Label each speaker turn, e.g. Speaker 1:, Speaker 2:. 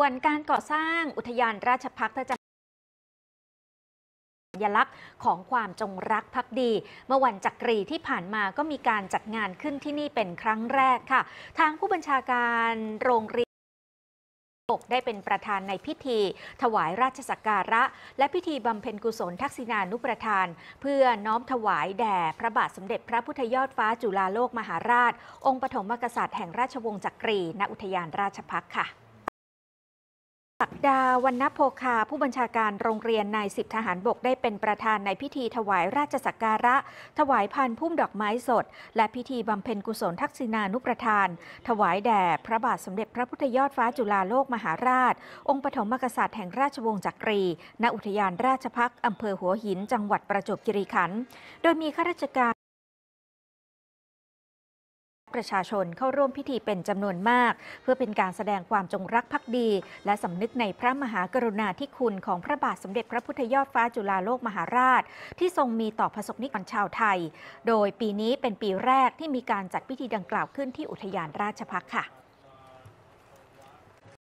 Speaker 1: ส่วนการก่อสร้างอุทยานราชพักษ์จะสัญลักษณ์ของความจงรักภักดี เมื่อวันจักรีที่ผ่านมาก็มีการจัดงานขึ้นที่นี่เป็นครั้งแรกค่ะ ทางผู้บัญชาการโรงเรียนได้เป็นประธานในพิธี ถวายราชสักการะ และพิธีบำเพ็ญกุศลทักษิณานุประทาน เพื่อน้อมถวายแด่พระบาทสมเด็จพระพุทธยอดฟ้าจุฬาโลกมหาราช องค์ปฐมกษัตริย์แห่งราชวงศ์จักรี ณอุทยานราชพักค่ะ ศักดาวันนโพคาผู้บัญชาการโรงเรียนนายสิบทหารบกได้เป็นประธานในพิธีถวายราชสักการะ ถวายพันพุ่มดอกไม้สด และพิธีบำเพ็ญกุศลทักษิณานุประทาน ถวายแด่พระบาทสมเด็จพระพุทธยอดฟ้าจุฬาโลกมหาราช องค์ปฐมกษัตริย์แห่งราชวงศ์จักรี ณอุทยานราชพักอำเภอหัวหิน จังหวัดประจวบคีรีขันธ์โดยมีข้าราชการ ประชาชนเข้าร่วมพิธีเป็นจำนวนมาก เพื่อเป็นการแสดงความจงรักภักดี และสำนึกในพระมหากรุณาธิคุณของพระบาทสมเด็จพระพุทธยอดฟ้าจุฬาโลกมหาราช ที่ทรงมีต่อประสบนิกรชาวไทย โดยปีนี้เป็นปีแรกที่มีการจัดพิธีดังกล่าวขึ้นที่อุทยานราชพักค่ะ